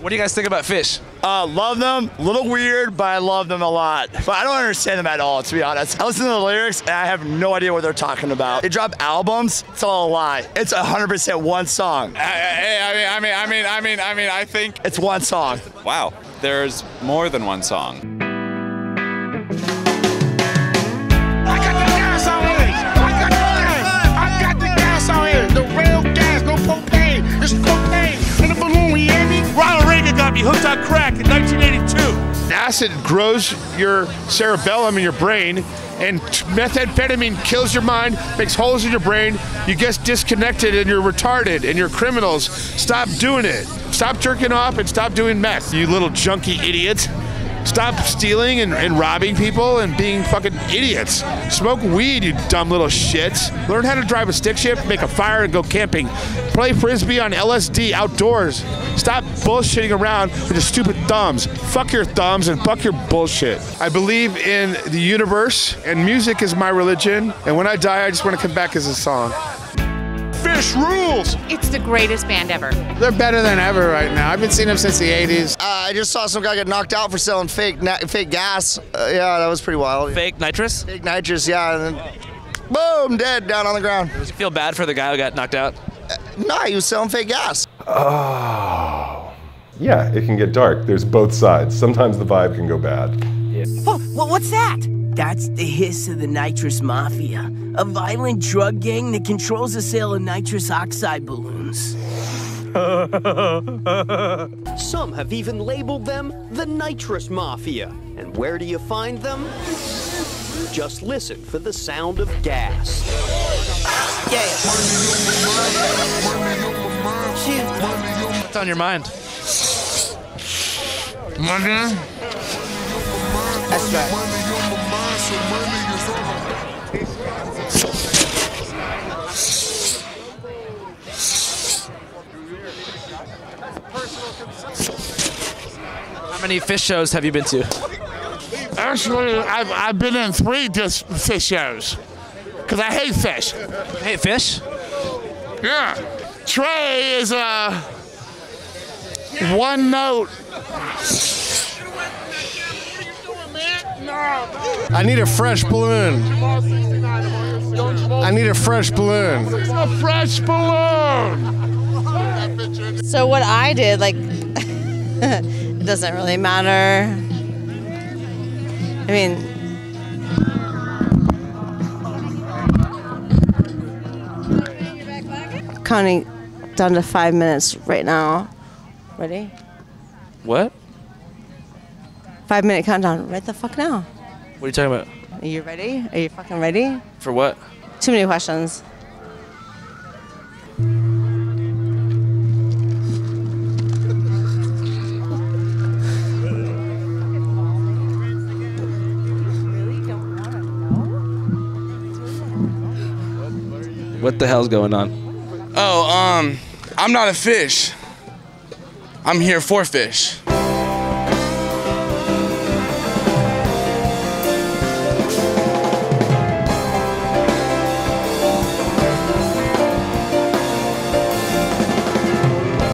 What do you guys think about Phish? Uh, love them. A little weird, but I love them a lot. But I don't understand them at all, to be honest. I listen to the lyrics and I have no idea what they're talking about. They drop albums. It's all a lie. It's 100% one song. Hey, I mean, I mean, I mean, I mean, I mean, I think. It's one song. Wow, there's more than one song. Me hooked on crack in 1982. Acid grows your cerebellum in your brain, and methamphetamine kills your mind, makes holes in your brain. You get disconnected and you're retarded and you're criminals. Stop doing it. Stop jerking off and stop doing meth, you little junkie idiot. Stop stealing and, and robbing people and being fucking idiots. Smoke weed, you dumb little shits. Learn how to drive a stick shift, make a fire, and go camping. Play frisbee on LSD outdoors. Stop bullshitting around with your stupid thumbs. Fuck your thumbs and fuck your bullshit. I believe in the universe, and music is my religion. And when I die, I just want to come back as a song. Phish rules! It's the greatest band ever. They're better than ever right now. I've been seeing them since the 80s. Uh, I just saw some guy get knocked out for selling fake na- fake gas. Uh, yeah, that was pretty wild. Fake nitrous? Fake nitrous, yeah. And then, boom, dead down on the ground. Does it feel bad for the guy who got knocked out? Nah, he was selling fake gas. Oh. Yeah, it can get dark. There's both sides. Sometimes the vibe can go bad. Oh, well, what's that? That's the hiss of the nitrous mafia, a violent drug gang that controls the sale of nitrous oxide balloons. Some have even labeled them the Nitrous Mafia. And where do you find them? Just listen for the sound of gas. Yeah. What's on your mind? Money. That's right. How many Phish shows have you been to? Actually, I've, I've been in three dis- Phish shows. Because I hate Phish. Hate Phish? Yeah. Trey is a one note. I need a fresh balloon. I need a fresh balloon. A fresh balloon. So what I did, like, it doesn't really matter. I mean, counting down to five minutes right now. Ready? What? Five minute countdown. Right the fuck now. What are you talking about? Are you ready? Are you fucking ready? For what? Too many questions. What the hell's going on? Oh, um, I'm not a fish. I'm here for Phish.